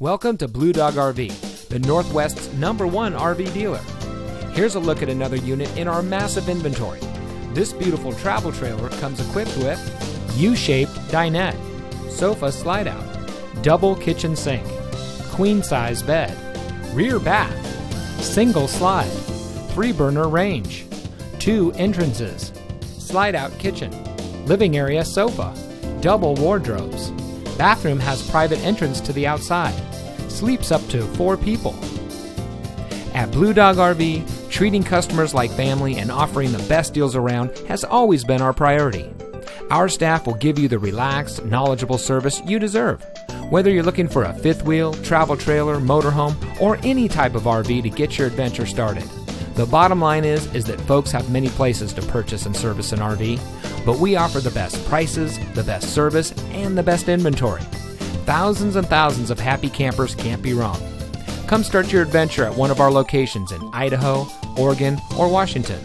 Welcome to Blue Dog RV, the Northwest's number one RV dealer. Here's a look at another unit in our massive inventory. This beautiful travel trailer comes equipped with U-shaped dinette, sofa slide out, double kitchen sink, queen size bed, rear bath, single slide, three burner range, two entrances, slide out kitchen, living area sofa, double wardrobes. Bathroom has private entrance to the outside. Sleeps up to four people. At Blue Dog RV, treating customers like family and offering the best deals around has always been our priority. Our staff will give you the relaxed, knowledgeable service you deserve. Whether you're looking for a fifth wheel, travel trailer, motorhome, or any type of RV to get your adventure started. The bottom line is is that folks have many places to purchase and service an RV, but we offer the best prices, the best service, and the best inventory. Thousands and thousands of happy campers can't be wrong. Come start your adventure at one of our locations in Idaho, Oregon, or Washington.